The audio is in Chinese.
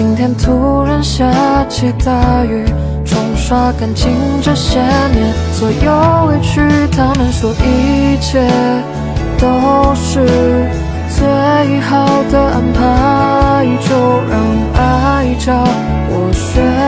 今天突然下起大雨，冲刷干净这些年所有委屈。他们说一切都是最好的安排，就让爱教我学。